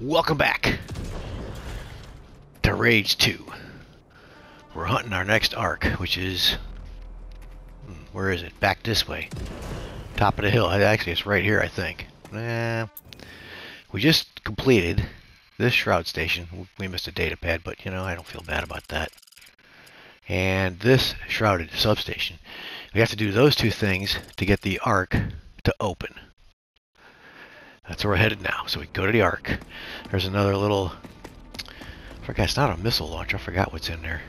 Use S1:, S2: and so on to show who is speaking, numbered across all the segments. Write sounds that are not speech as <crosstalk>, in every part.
S1: Welcome back to Rage 2. We're hunting our next Ark, which is... hmm, Where is it? Back this way. Top of the hill. Actually, it's right here, I think. Nah. We just completed this shroud station. We missed a data pad, but, you know, I don't feel bad about that. And this shrouded substation. We have to do those two things to get the Ark to open. That's where we're headed now. So we go to the Ark. There's another little... I forgot, it's not a missile launcher. I forgot what's in there.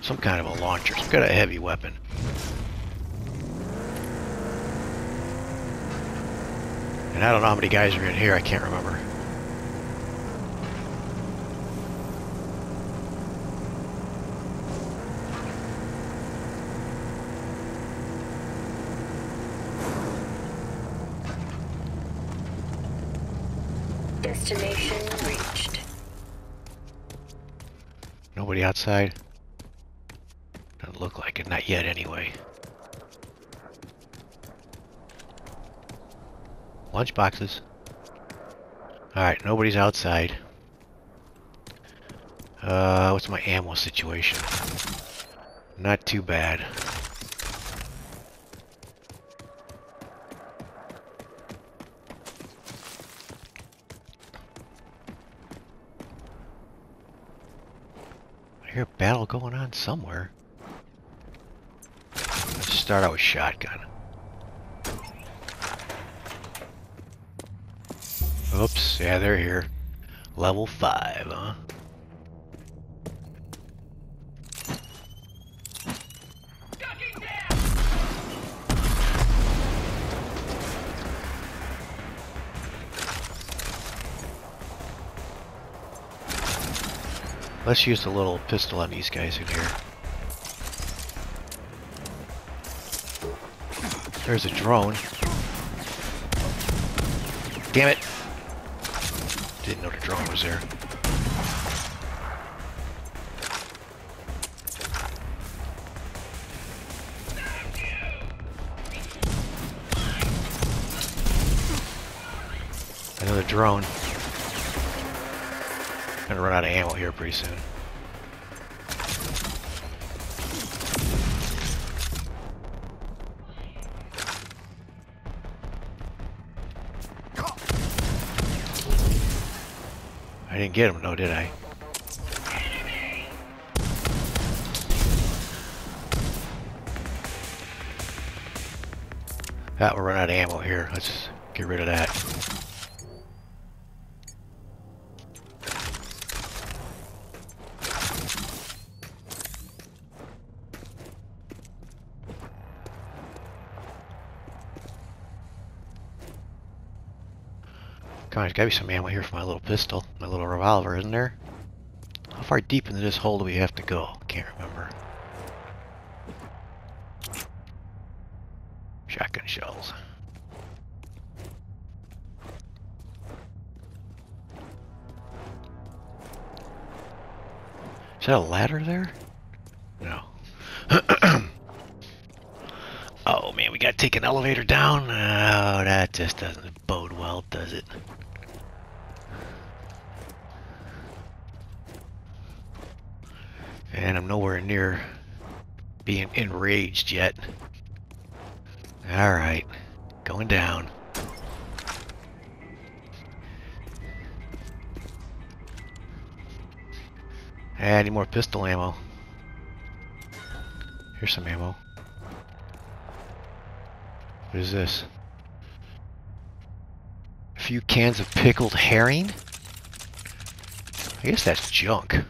S1: Some kind of a launcher. Some kind of heavy weapon. And I don't know how many guys are in here. I can't remember. Nobody outside? Doesn't look like it. Not yet, anyway. Lunch boxes. Alright, nobody's outside. Uh, what's my ammo situation? Not too bad. Hear a battle going on somewhere. Let's start out with shotgun. Oops, yeah, they're here. Level 5, huh? Let's use the little pistol on these guys in here. There's a drone. Damn it! Didn't know the drone was there. Another drone. Gonna run out of ammo here pretty soon. I didn't get him, no, did I? That will run out of ammo here. Let's get rid of that. There's gotta be some ammo here for my little pistol, my little revolver, isn't there? How far deep into this hole do we have to go? Can't remember. Shotgun shells. Is that a ladder there? No. <coughs> oh man, we gotta take an elevator down? Oh, that just doesn't bode well, does it? And I'm nowhere near being enraged yet. Alright, going down. I need more pistol ammo. Here's some ammo. What is this? A few cans of pickled herring? I guess that's junk.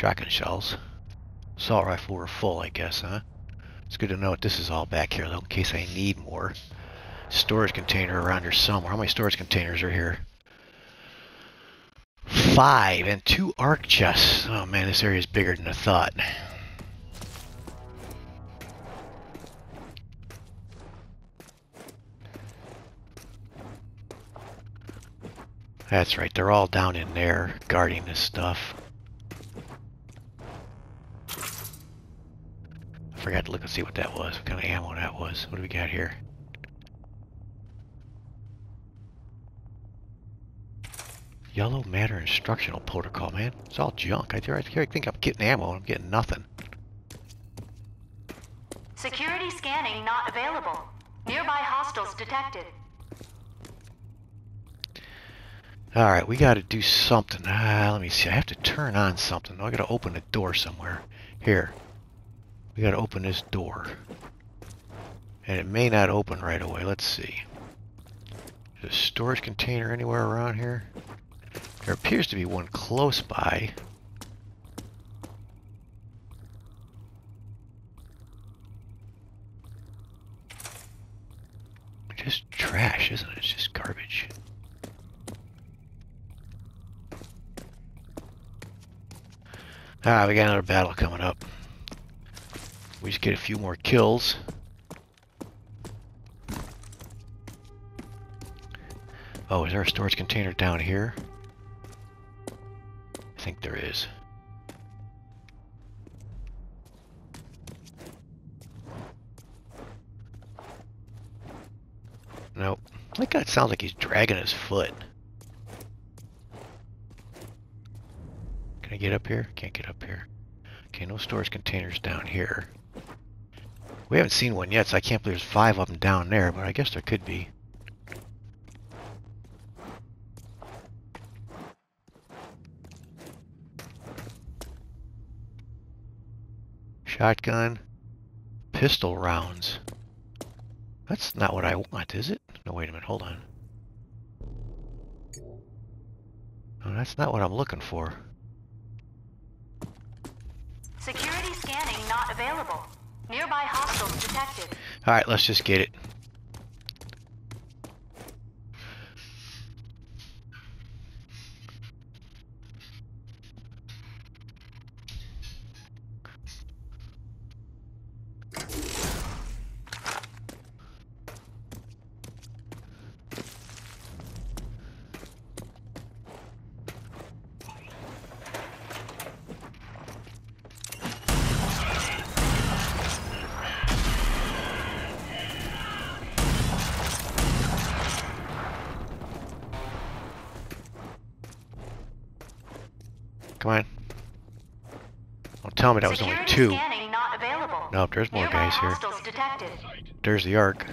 S1: Shotgun shells. Assault rifle were full, I guess, huh? It's good to know what this is all back here, though, in case I need more. Storage container around here somewhere. How many storage containers are here? Five, and two Ark chests. Oh man, this area is bigger than I thought. That's right, they're all down in there guarding this stuff. Forgot to look and see what that was, what kind of ammo that was. What do we got here? Yellow matter instructional protocol, man. It's all junk. I, I think I'm getting ammo and I'm getting nothing.
S2: Security scanning not available. Nearby hostiles detected.
S1: Alright, we gotta do something. Ah, let me see. I have to turn on something. I gotta open a door somewhere. Here. We gotta open this door. And it may not open right away. Let's see. Is a storage container anywhere around here? There appears to be one close by. Just trash, isn't it? It's just garbage. Ah, we got another battle coming up. We just get a few more kills. Oh, is there a storage container down here? I think there is. Nope. That guy sounds like he's dragging his foot. Can I get up here? Can't get up here. Okay, no storage containers down here. We haven't seen one yet, so I can't believe there's five of them down there, but I guess there could be. Shotgun. Pistol rounds. That's not what I want, is it? No, wait a minute, hold on. No, that's not what I'm looking for.
S2: Security scanning not available. Nearby hostiles detected.
S1: Alright, let's just get it. Come on. Don't tell me that was only two.
S2: scanning not available.
S1: Nope, there's more guys here. There's the Ark.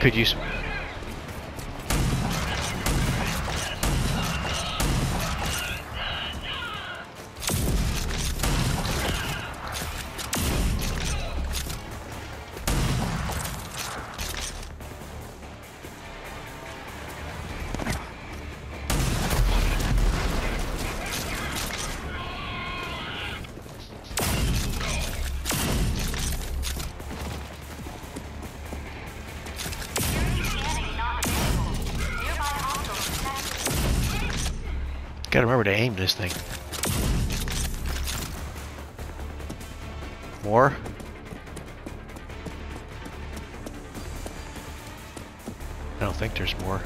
S1: Could use. To aim this thing. More? I don't think there's more.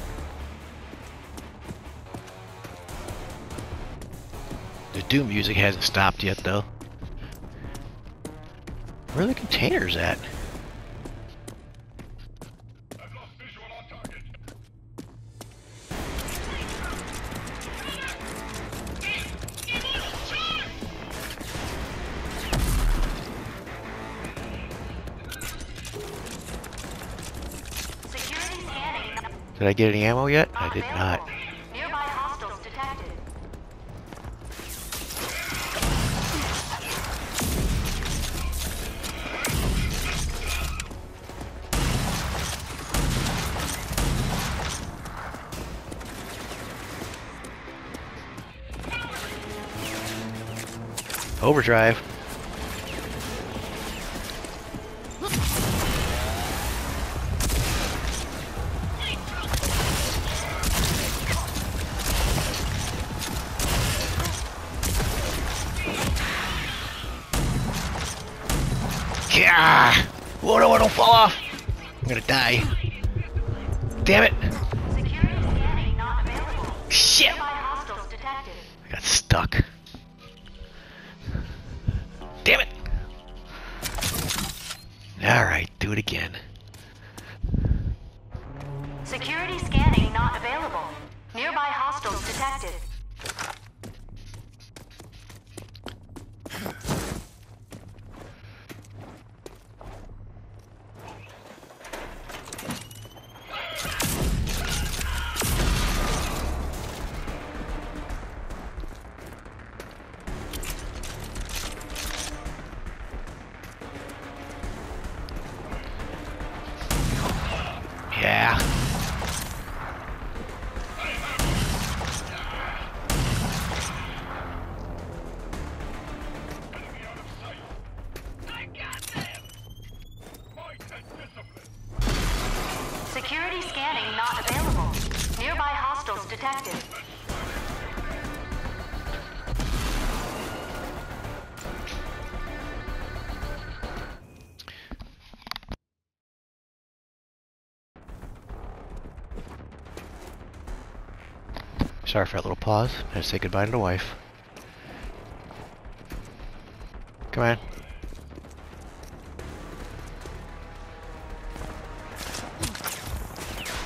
S1: The Doom music hasn't stopped yet, though. Where are the containers at? Did I get any ammo yet? I did not.
S2: available. Nearby hostiles detected.
S1: Overdrive. Damn it! Shit! I got stuck. Damn it! Alright, do it again.
S2: Security scanning not available. Nearby hostiles detected.
S1: Sorry for that little pause. I had to say goodbye to the wife. Come on.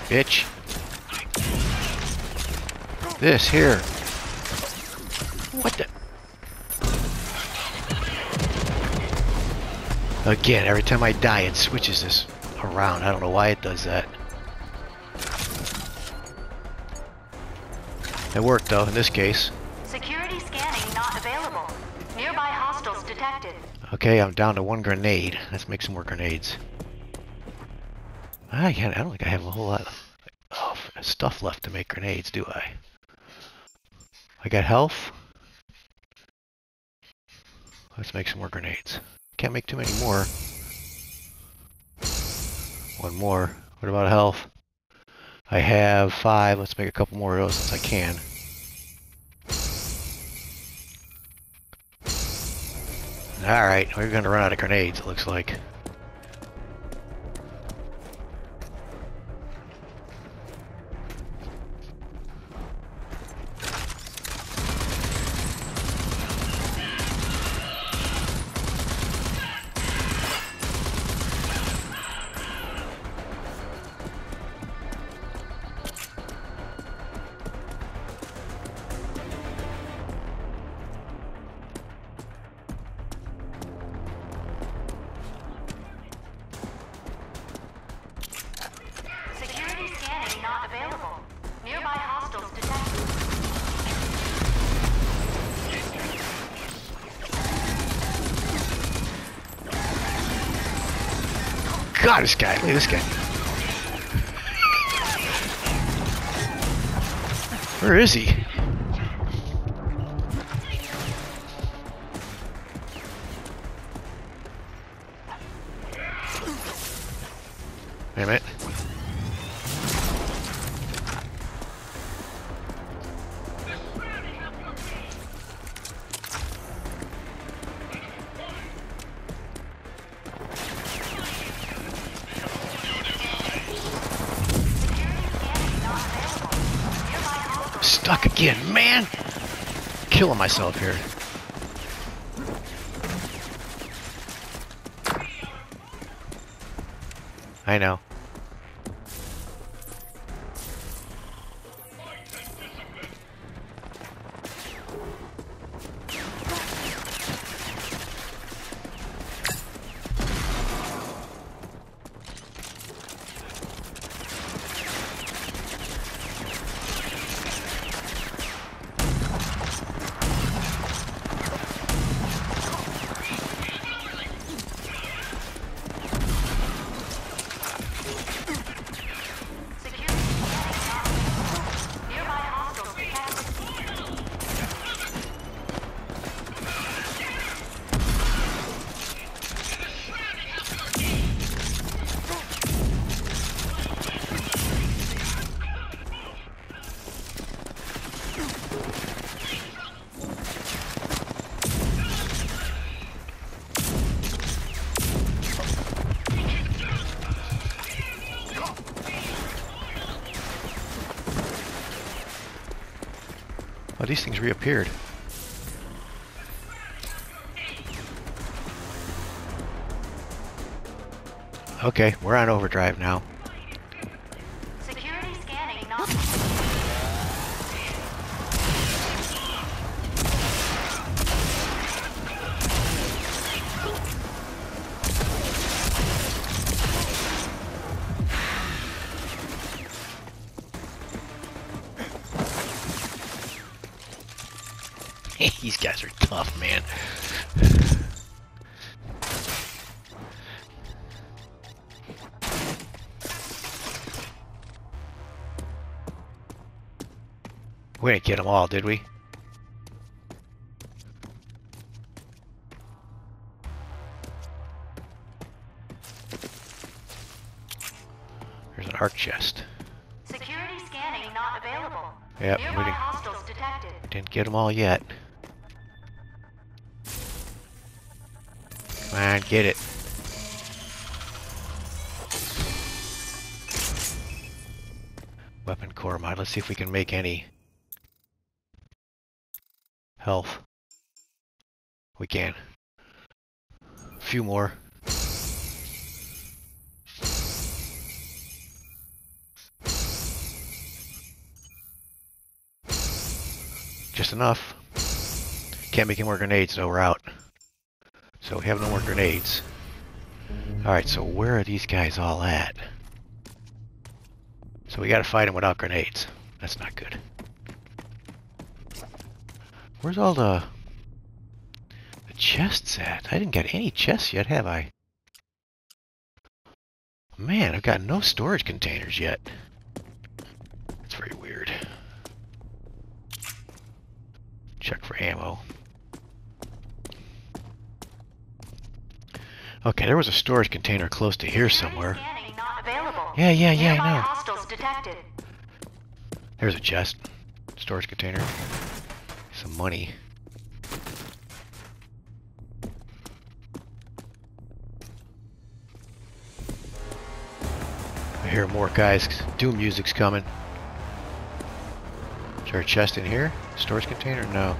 S1: Bitch. This here. What the? Again, every time I die, it switches this around. I don't know why it does that. It worked though, in this case.
S2: Security scanning not available. Nearby hostiles detected.
S1: Okay, I'm down to one grenade. Let's make some more grenades. I can't, I don't think I have a whole lot of stuff left to make grenades, do I? I got health. Let's make some more grenades. Can't make too many more. One more. What about health? I have five. Let's make a couple more of those since I can. Alright, we're gonna run out of grenades, it looks like. This guy. Where is he? Wait a Killing myself here. I know. Oh, these things reappeared. Okay, we're on overdrive now. We didn't get them all, did we? There's an Ark chest.
S2: Security scanning not available.
S1: Yep, we
S2: Nearby
S1: didn't-
S2: hostiles detected.
S1: Didn't get them all yet. Get it. Weapon core mod. Let's see if we can make any health. We can. A few more. Just enough. Can't make any more grenades, though. We're out. So we have no more grenades. Alright, so where are these guys all at? So we gotta fight them without grenades. That's not good. Where's all the... The chests at? I didn't get any chests yet, have I? Man, I've got no storage containers yet. That's very weird. Check for ammo. Okay, there was a storage container close to here somewhere.
S2: Scanning not available.
S1: Yeah, yeah, yeah, I know. There's a chest. Storage container. Some money. I hear more guys. Doom music's coming. Is there a chest in here? Storage container? No.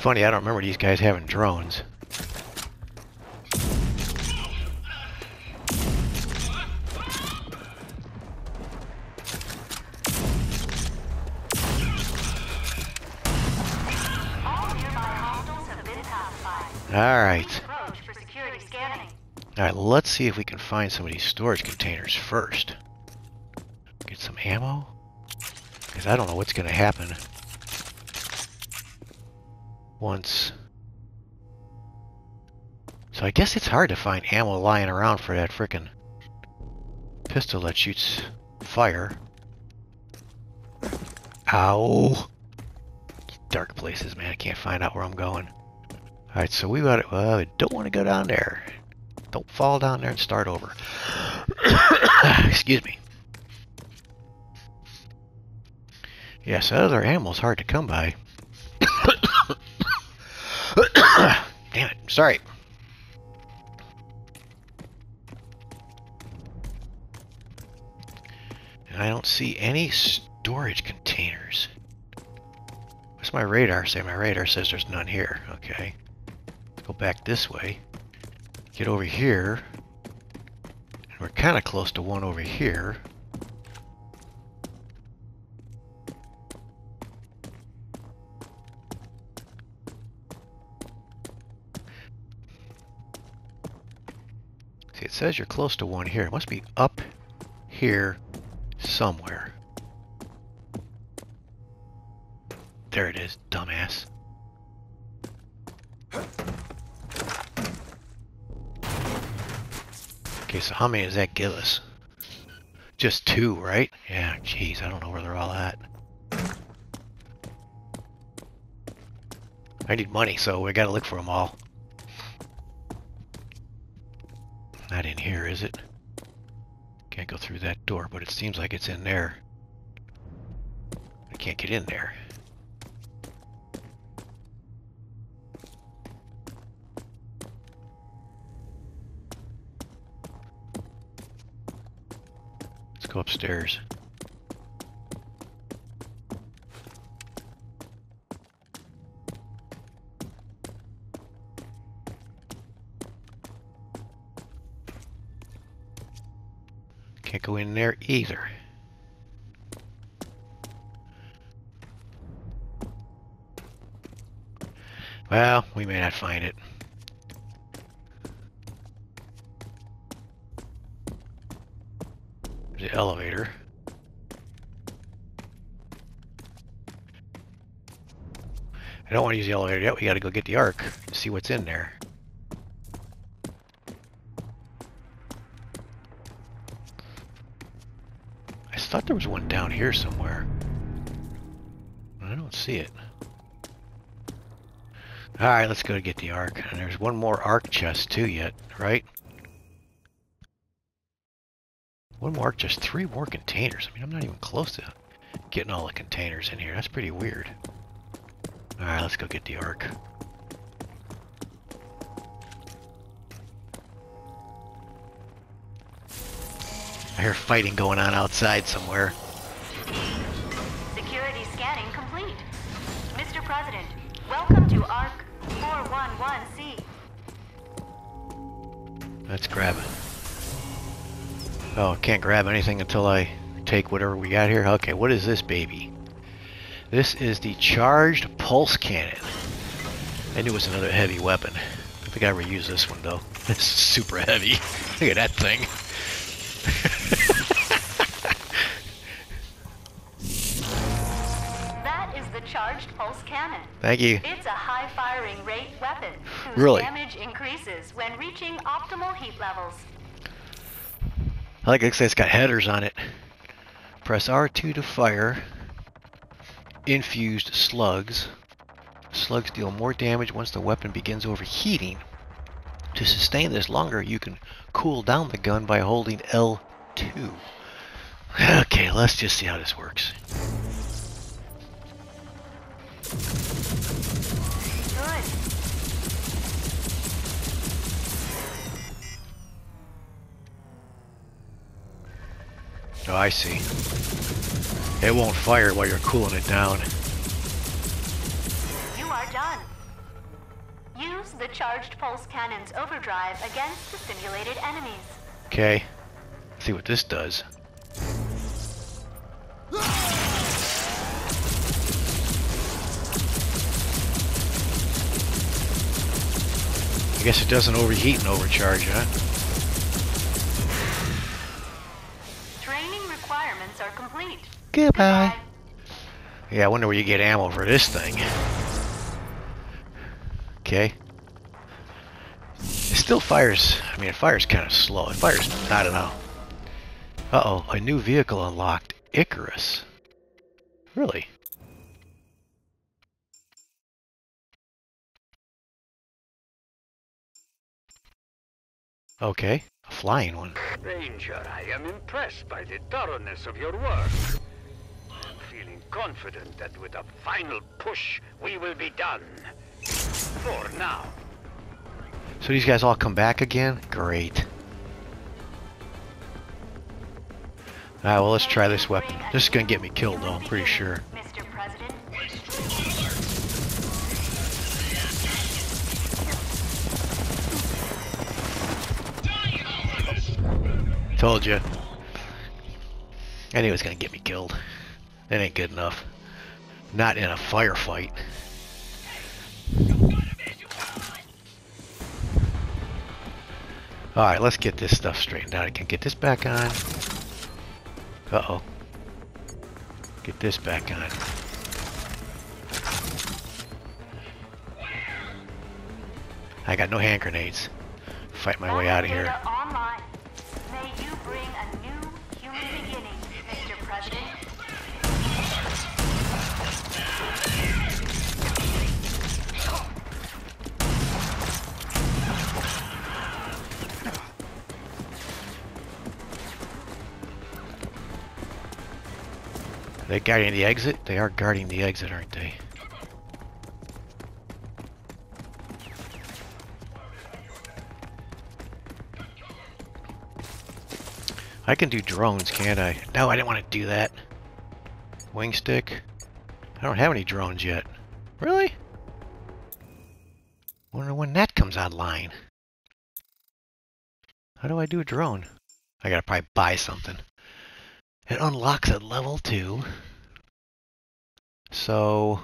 S1: Funny, I don't remember these guys having drones. Alright. Alright, let's see if we can find some of these storage containers first. Get some ammo? Because I don't know what's going to happen once... So I guess it's hard to find ammo lying around for that frickin' pistol that shoots fire. Ow! Dark places, man. I can't find out where I'm going. Alright, so we got it. Well, I don't want to go down there. Don't fall down there and start over. <coughs> Excuse me. Yes, other ammo's hard to come by. Damn it. Sorry. And I don't see any storage containers. What's my radar say? My radar says there's none here. Okay. Let's go back this way. Get over here. And we're kind of close to one over here. Says you're close to one here. It must be up here somewhere. There it is, dumbass. Okay, so how many does that give us? Just two, right? Yeah, jeez, I don't know where they're all at. I need money, so we gotta look for them all. Here, is it? Can't go through that door, but it seems like it's in there. I can't get in there. Let's go upstairs. Can't go in there either. Well, we may not find it. The elevator. I don't want to use the elevator yet. We got to go get the Ark to see what's in there. Thought there was one down here somewhere. I don't see it. Alright, let's go to get the Ark. And there's one more Ark chest too yet, right? One more Ark chest, three more containers. I mean, I'm not even close to getting all the containers in here. That's pretty weird. Alright, let's go get the Ark. I hear fighting going on outside somewhere.
S2: Security scanning complete. Mr. President, welcome to ARC 411C.
S1: Let's grab it. Oh, can't grab anything until I take whatever we got here. Okay, what is this baby? This is the charged pulse cannon. I knew it was another heavy weapon. I think I ever use this one though. <laughs> This is super heavy. <laughs> Look at that thing. Thank you.
S2: It's a high firing rate weapon whose
S1: Really?
S2: damage increases when reaching optimal heat levels.
S1: I like it looks like it's got headers on it. Press R2 to fire. Infused slugs. Slugs deal more damage once the weapon begins overheating. To sustain this longer, you can cool down the gun by holding L2. <laughs> Okay, let's just see how this works.
S2: Good.
S1: Oh, I see. It won't fire while you're cooling it down.
S2: You are done. Use the charged pulse cannon's overdrive against the simulated enemies.
S1: Okay. See what this does. I guess it doesn't overheat and overcharge, huh?
S2: Training requirements are complete.
S1: Goodbye. Yeah, I wonder where you get ammo for this thing. Okay. It still fires. I mean, it fires kind of slow. It fires, I don't know. Uh-oh, a new vehicle unlocked. Icarus. Really? Okay, a flying one.
S3: Ranger, I am impressed by the thoroughness of your work. I'm feeling confident that with a final push, we will be done. For now.
S1: So these guys all come back again? Great. Alright, well let's try this weapon. This is gonna get me killed though, I'm pretty sure. Told you. I gonna get me killed. That ain't good enough. Not in a firefight. Alright, let's get this stuff straightened out. I can get this back on. Uh-oh. Get this back on. I got no hand grenades. Fight my way out of here. They guarding the exit? They are guarding the exit, aren't they? I can do drones, can't I? No, I didn't want to do that. Wing stick. I don't have any drones yet. Really? Wonder when that comes online. How do I do a drone? I gotta probably buy something. It unlocks at level 2. So,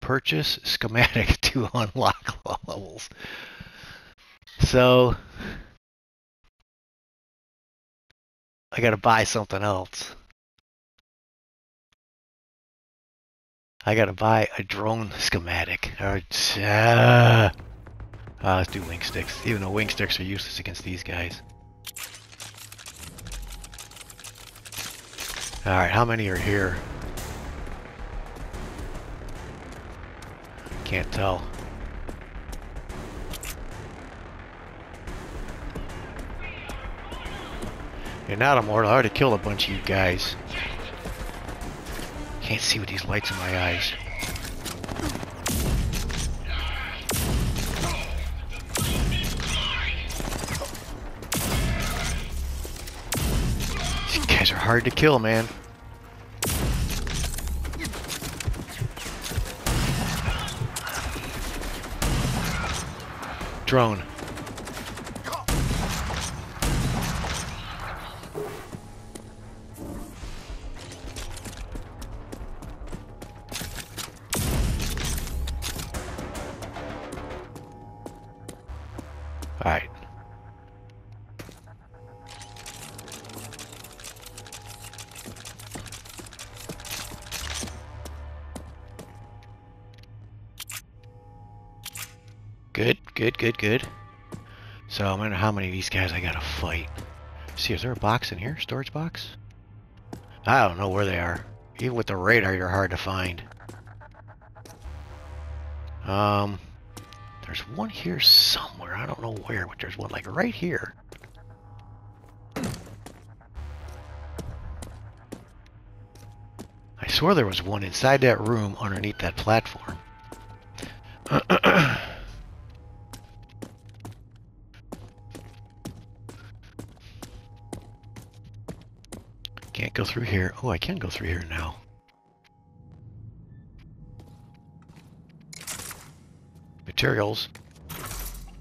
S1: purchase schematic <laughs> to unlock <laughs> levels. So, I gotta buy something else. I gotta buy a drone schematic. Or, uh, uh, let's do wing sticks, even though wing sticks are useless against these guys. Alright, how many are here? Can't tell. You're not immortal. I already killed a bunch of you guys. Can't see with these lights in my eyes. Guys are hard to kill, man. Drone. Good, good, good, good. So I wonder how many of these guys I gotta fight. see, is there a box in here? Storage box? I don't know where they are. Even with the radar, you're hard to find. Um, there's one here somewhere. I don't know where, but there's one like right here. I swear there was one inside that room underneath that platform. <clears throat> <clears throat> go through here. Oh, I can go through here now. Materials.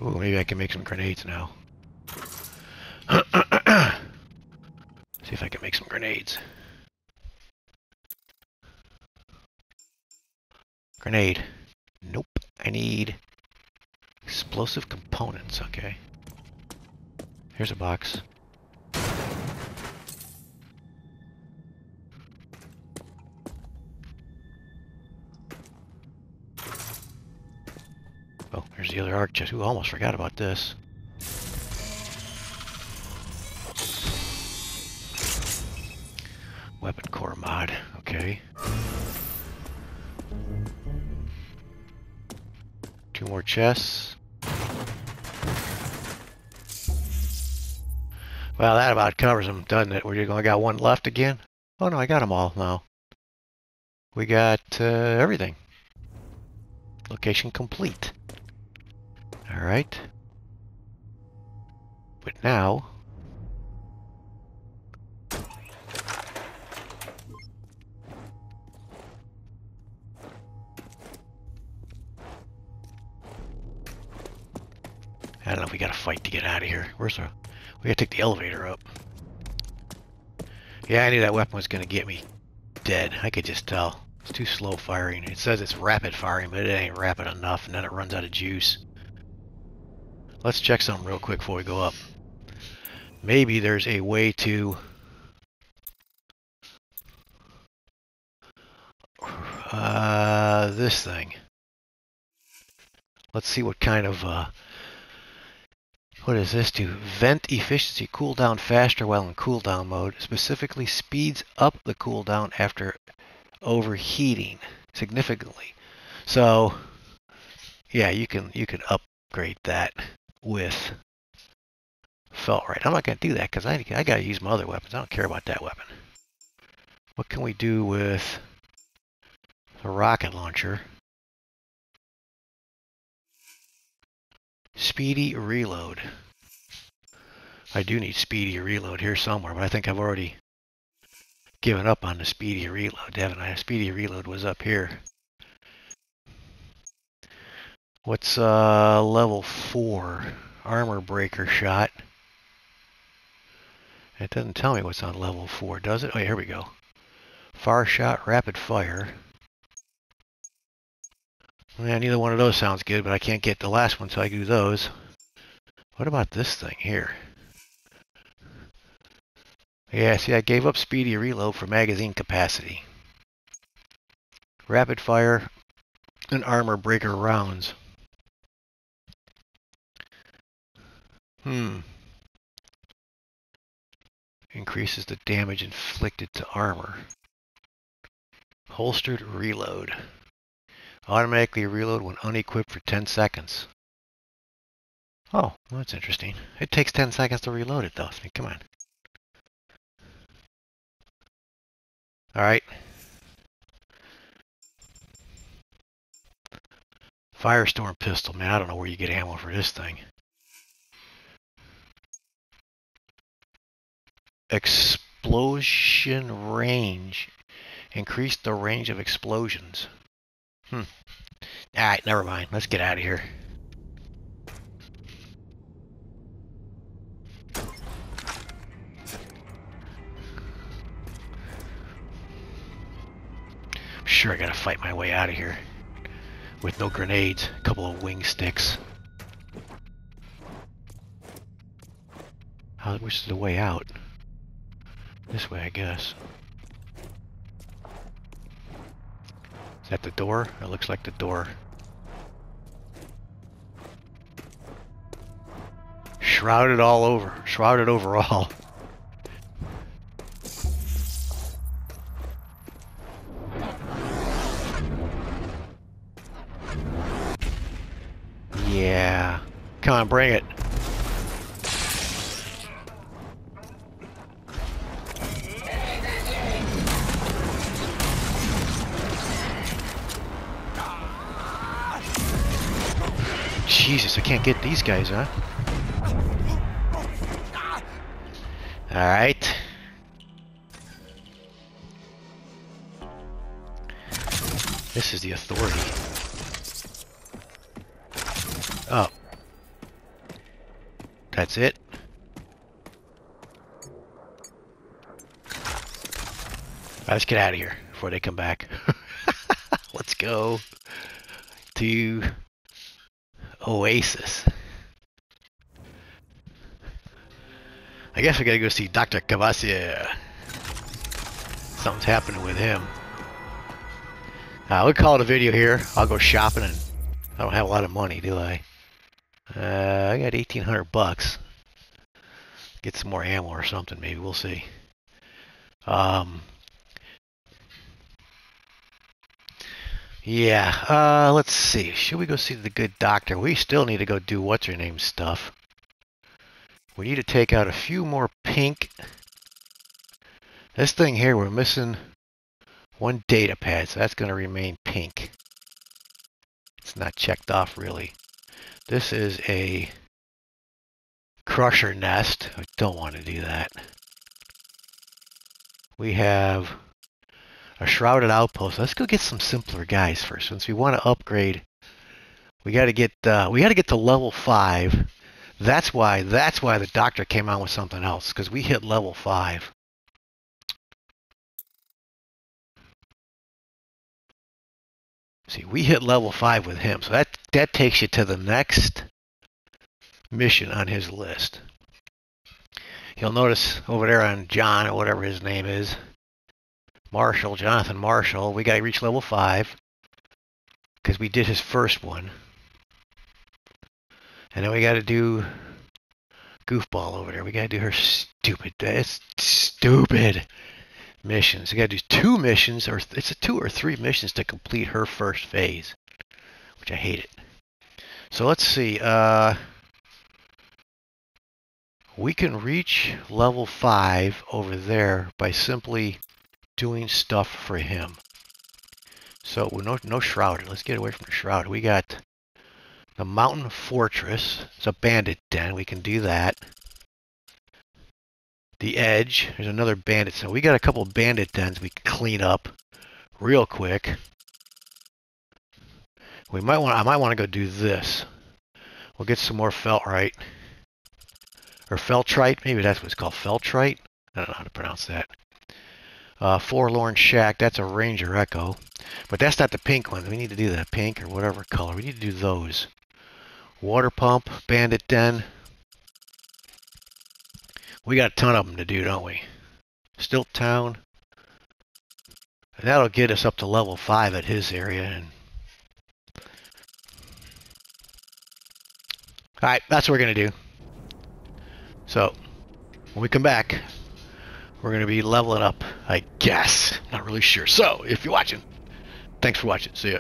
S1: Ooh, maybe I can make some grenades now. <clears throat> See if I can make some grenades. Grenade. Nope. I need explosive components. Okay. Here's a box. Arc chest. Ooh, almost forgot about this. Weapon core mod. Okay. Two more chests. Well, that about covers them, doesn't it? We're going. I got one left again. Oh no, I got them all now. We got uh, everything. Location complete. All right. But now, I don't know we got to fight to get out of here. Where's the? We got to take the elevator up. Yeah, I knew that weapon was to get me dead. I could just tell. It's too slow firing. It says it's rapid firing, but it ain't rapid enough, and then it runs out of juice. Let's check something real quick before we go up. Maybe there's a way to... Uh, this thing. Let's see what kind of... Uh, what does this to? Vent efficiency, cooldown faster while in cooldown mode. Specifically speeds up the cooldown after overheating significantly. So, yeah, you can you can upgrade that with Feltrite. I'm not going to do that because I, I got to use my other weapons. I don't care about that weapon. What can we do with the rocket launcher? Speedy reload. I do need speedy reload here somewhere, but I think I've already given up on the speedy reload, haven't I? Speedy reload was up here. What's uh, level 4? Armor breaker shot. It doesn't tell me what's on level 4, does it? Oh, here we go. Far shot, rapid fire. Yeah, neither one of those sounds good, but I can't get the last one, so I do those. What about this thing here? Yeah, see, I gave up speedy reload for magazine capacity. Rapid fire and armor breaker rounds. Hmm. Increases the damage inflicted to armor. Holstered reload. Automatically reload when unequipped for 10 seconds. Oh, well, that's interesting. It takes 10 seconds to reload it, though. I mean, come on. Alright. Firestorm pistol. Man, I don't know where you get ammo for this thing. Explosion range. Increase the range of explosions. Hmm. Alright, never mind. Let's get out of here. I'm sure I gotta fight my way out of here. With no grenades, a couple of wing sticks. How, which is the way out? This way, I guess. Is that the door? It looks like the door. Shrouded all over. Shrouded over all. <laughs> Yeah. Come on, bring it. Jesus, I can't get these guys, huh? Alright. This is the authority. Oh. That's it? let's get out of here before they come back. <laughs> let's go to Oasis. I guess we gotta go see Dr. Kvasir. Something's happening with him. Uh, we'll call it a video here. I'll go shopping and I don't have a lot of money, do I? Uh, I got 1800 bucks. Get some more ammo or something, maybe. We'll see. Um, Yeah, uh, let's see. Should we go see the good doctor? We still need to go do what's her name stuff. We need to take out a few more pink. This thing here, we're missing one data pad, so that's going to remain pink. It's not checked off, really. This is a crusher nest. I don't want to do that. We have a shrouded outpost. Let's go get some simpler guys first. Since we want to upgrade, we got to get uh, we got to get to level five. That's why that's why the doctor came out with something else because we hit level five. See, we hit level five with him, so that that takes you to the next mission on his list. You'll notice over there on John or whatever his name is, Marshall, Jonathan Marshall. We got to reach level 5 because we did his first one. And then we got to do Goofball over there. We got to do her stupid, it's stupid missions. We got to do two missions, or it's a two or three missions to complete her first phase, which I hate it. So let's see. Uh, we can reach level 5 over there by simply doing stuff for him. So no no shroud. Let's get away from the shroud. We got the mountain fortress. It's a bandit den. We can do that. the edge. There's another bandit. So we got a couple bandit dens we can clean up real quick. We might want. I might want to go do this. We'll get some more feltrite or feltrite. Maybe that's what it's called. Feltrite. I don't know how to pronounce that. Uh, Forlorn Shack. That's a Ranger Echo, but that's not the pink one. We need to do the pink or whatever color. We need to do those. Water pump, bandit den. We got a ton of them to do, don't we? Stilt Town. That'll get us up to level 5 at his area. And... Alright, that's what we're going to do. So, when we come back, we're going to be leveling up, I guess. Not really sure. So, if you're watching, thanks for watching. See ya.